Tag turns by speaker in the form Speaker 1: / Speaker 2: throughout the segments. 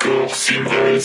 Speaker 1: Pour Silver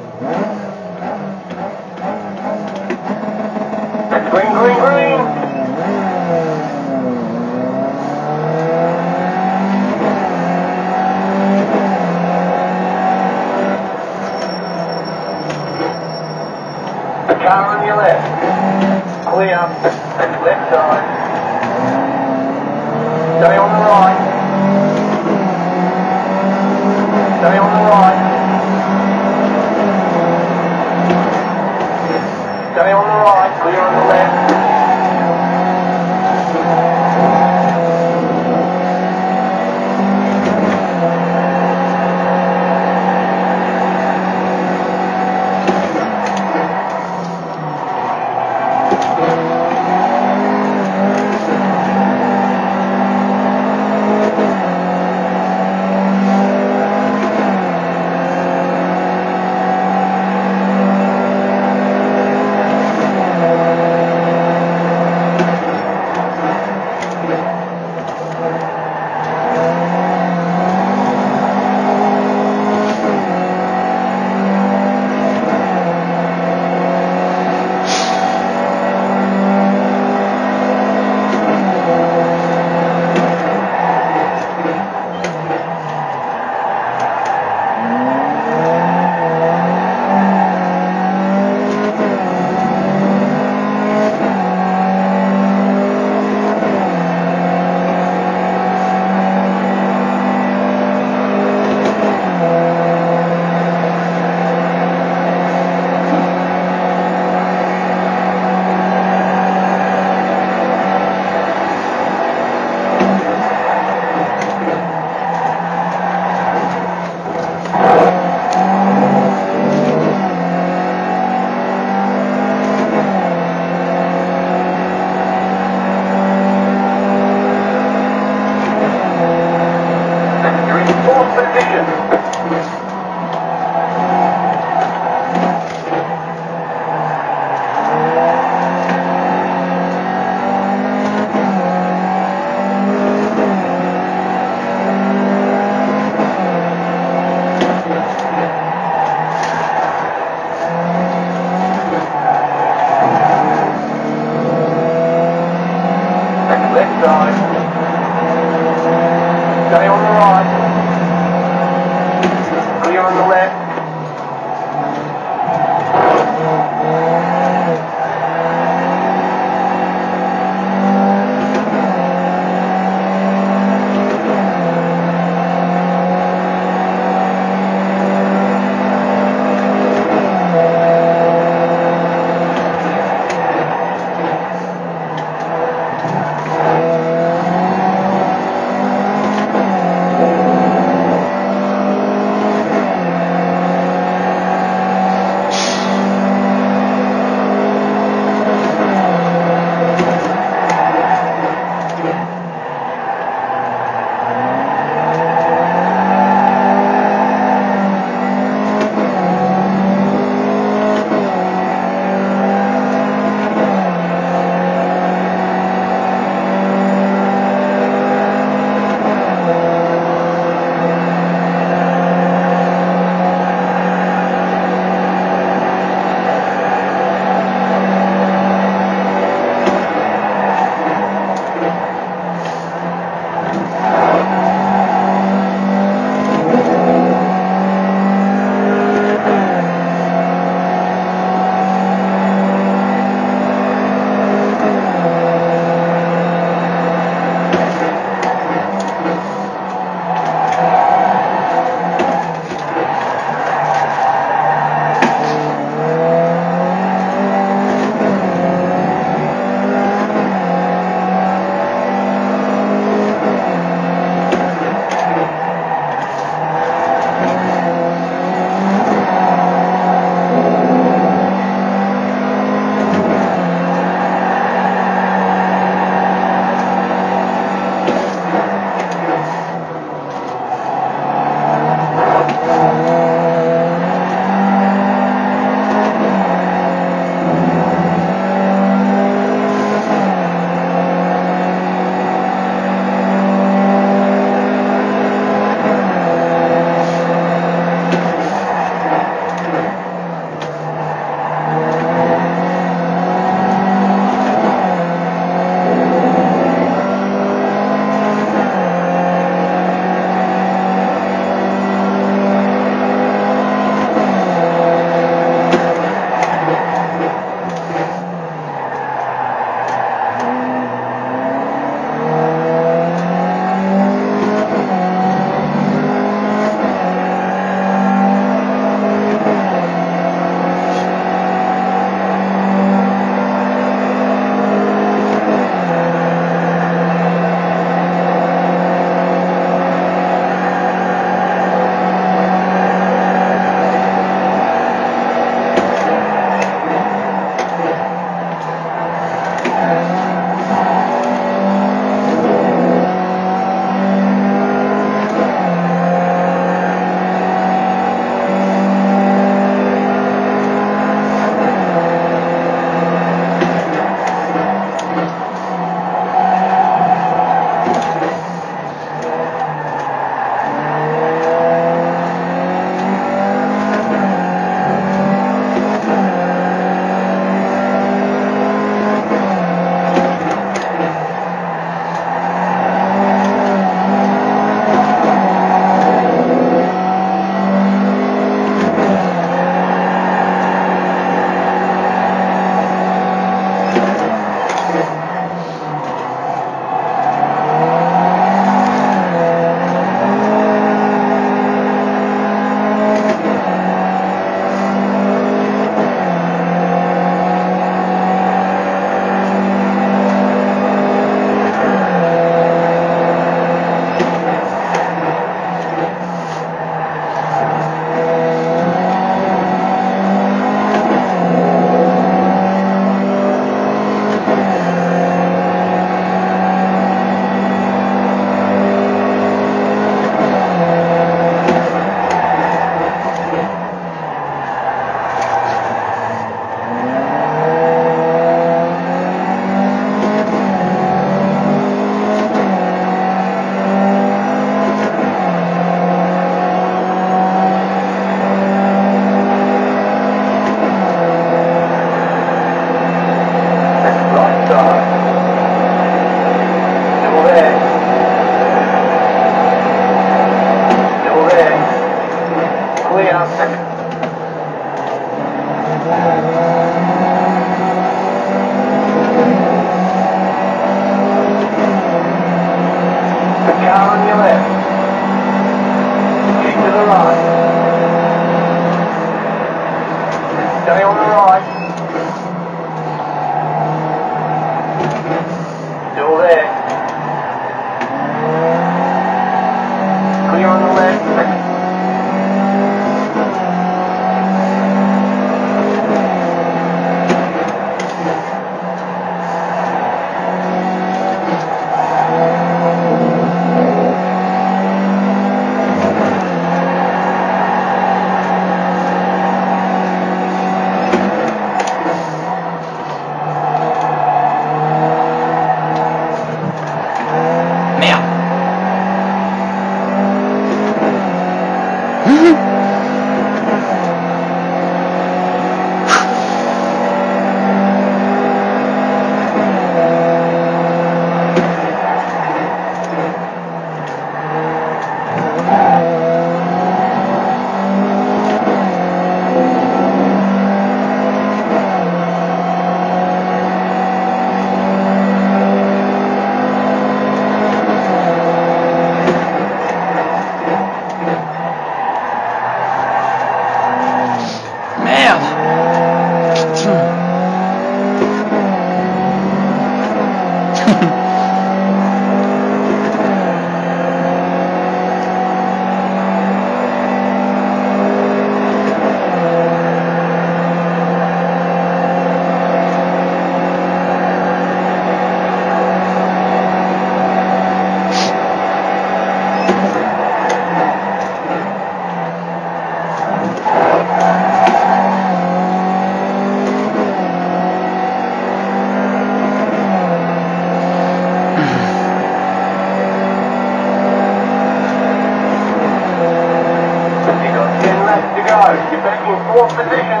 Speaker 1: in fourth position.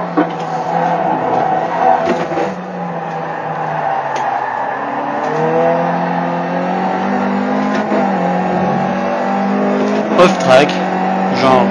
Speaker 2: Off track. Genre.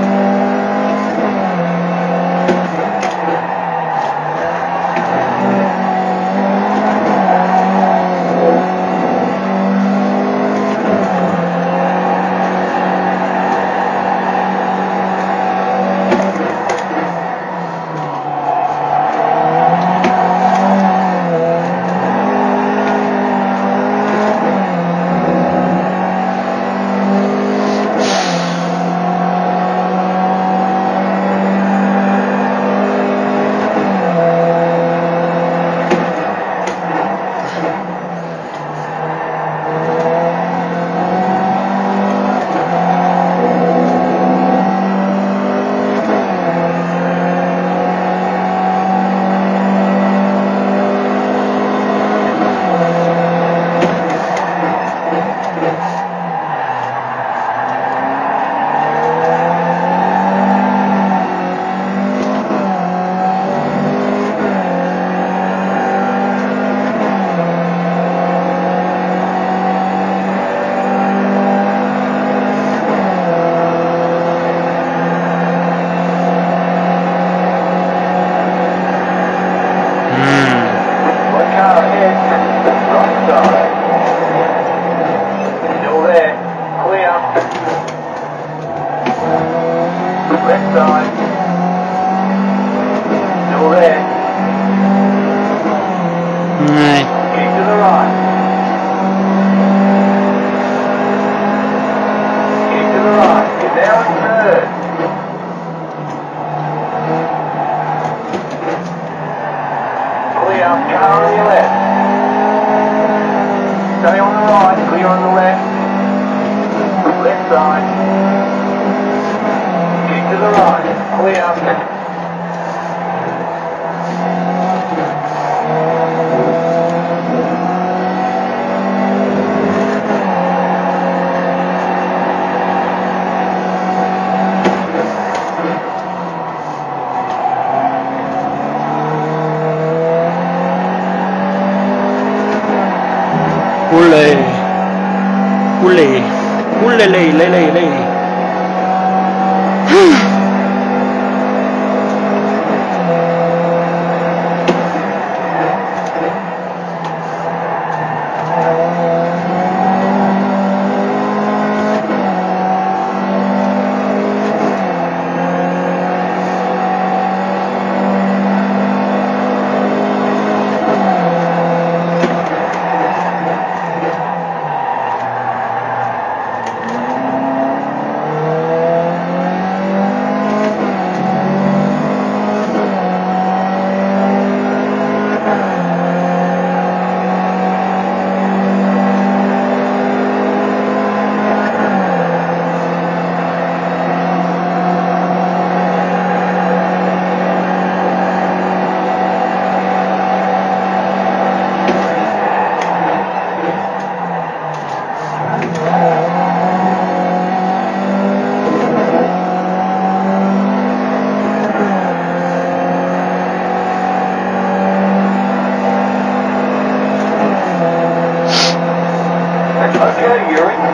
Speaker 2: இல்லை இல்லை.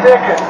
Speaker 2: Lé,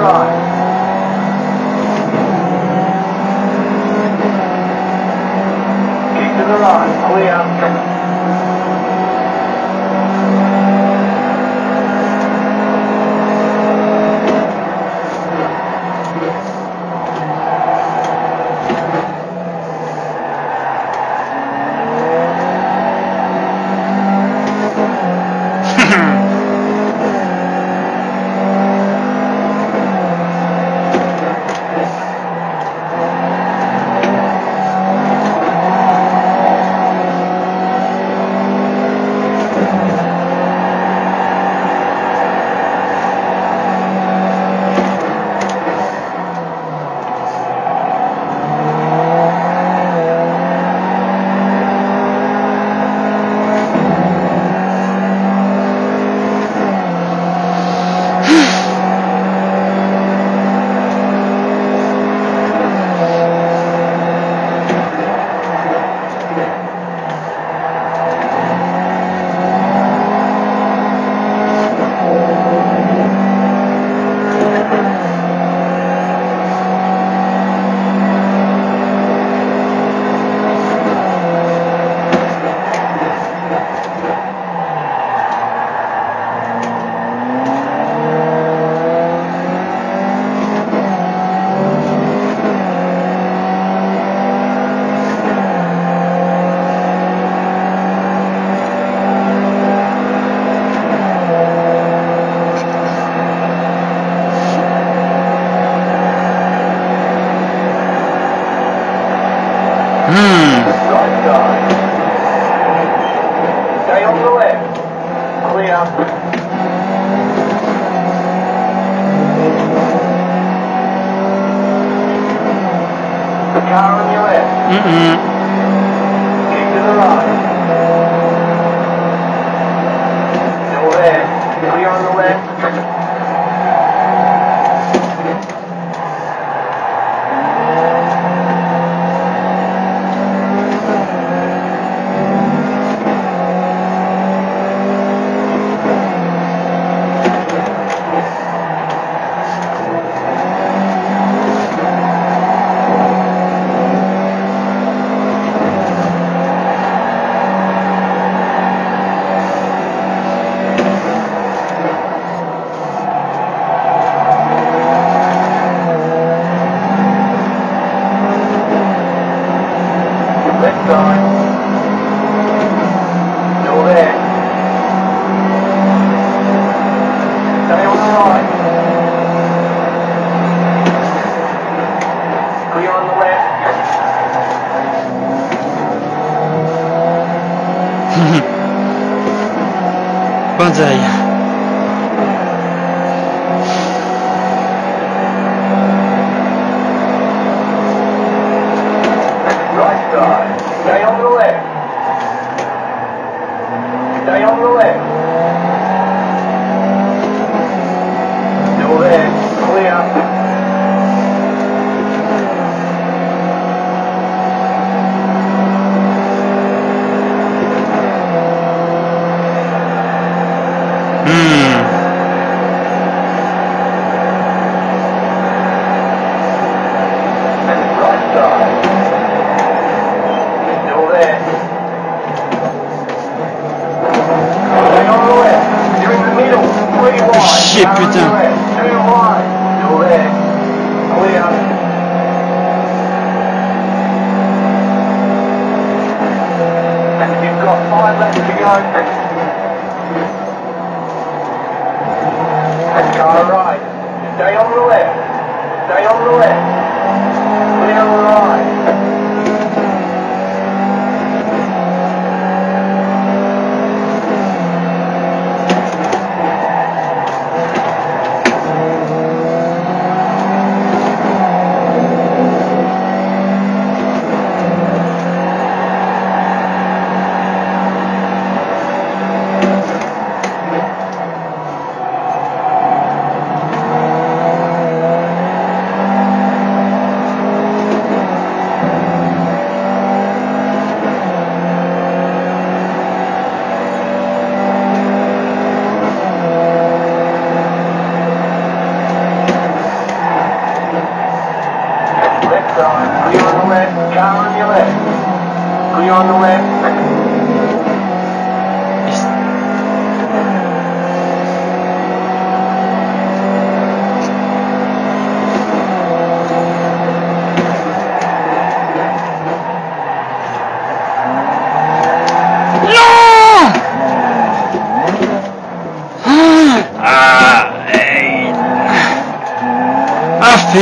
Speaker 2: right. Keep to the right. Clear.
Speaker 1: Mm-mm.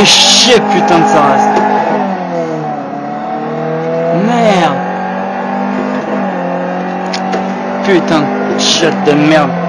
Speaker 1: chier, putain de sa race. Merde. Putain de chat de merde.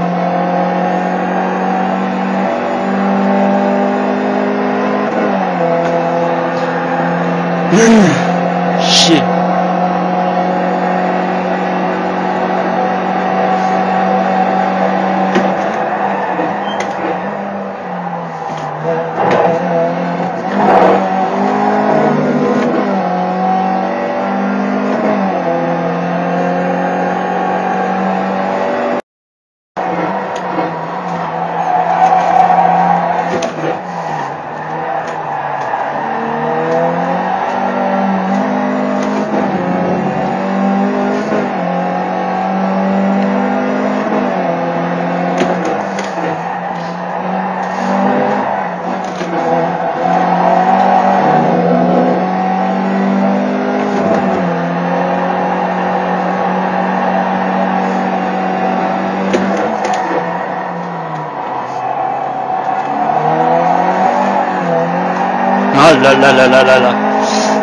Speaker 1: là là là là là.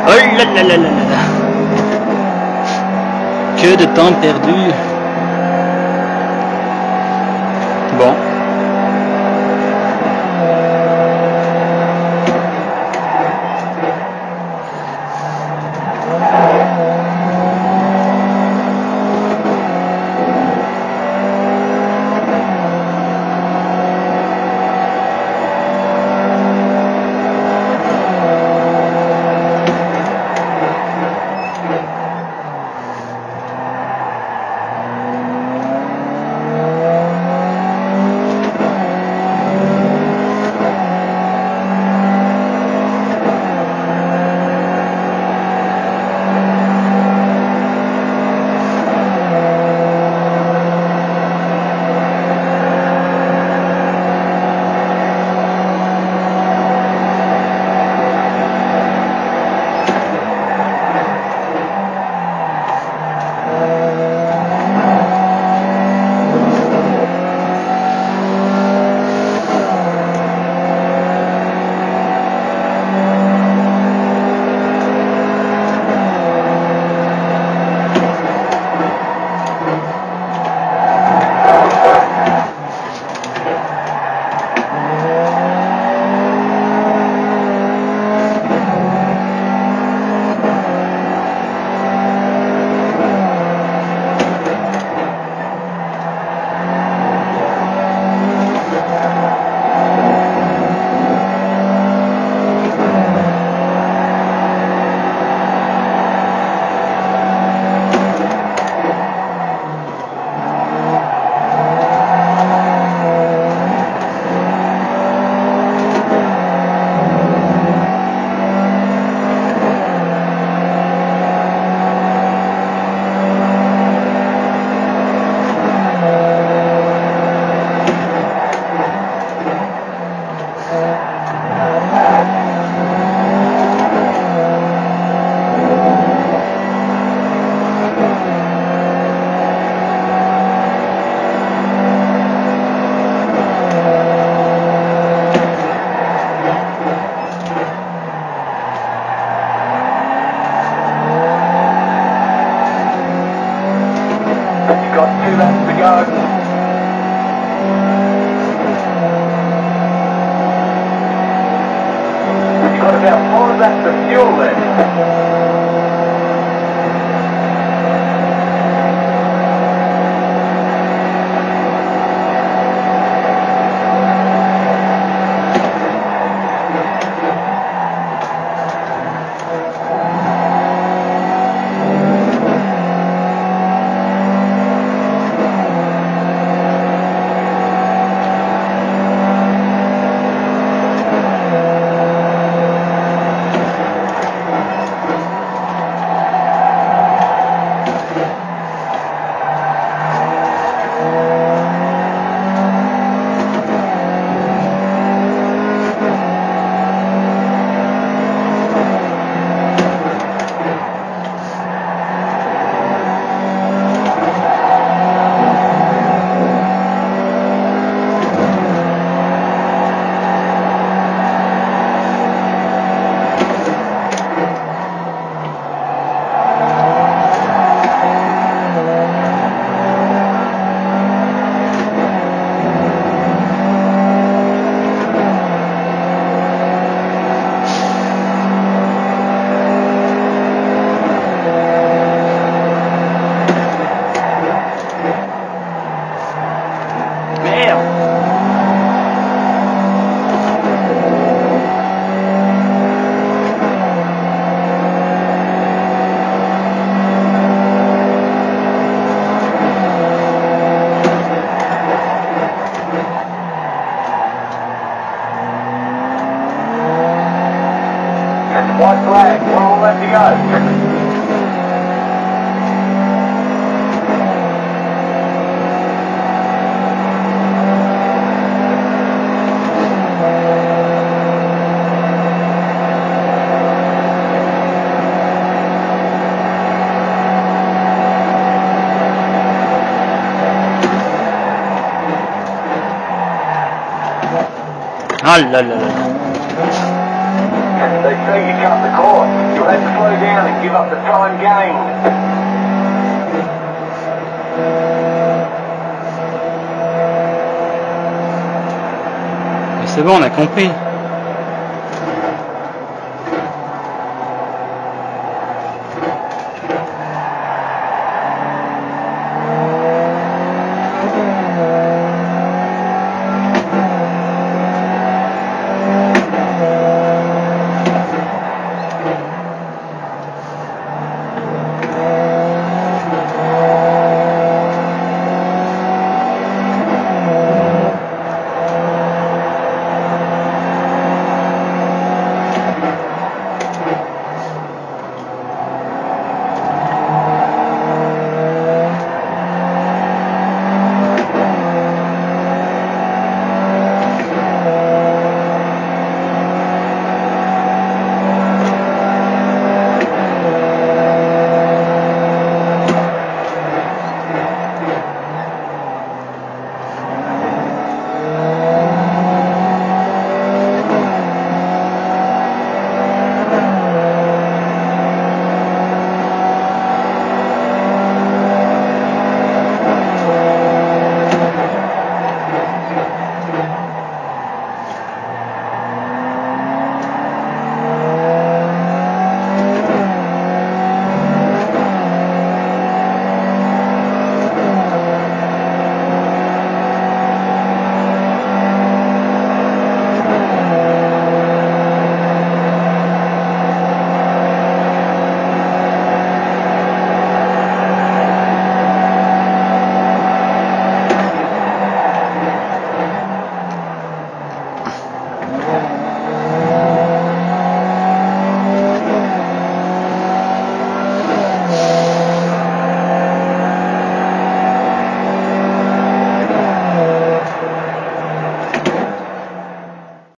Speaker 1: Oh là là là là là là. Que de temps perdu.
Speaker 2: To one all left to go.
Speaker 1: Ah là là là.
Speaker 2: They say you cut the course.
Speaker 1: Mais c'est bon, on a compris.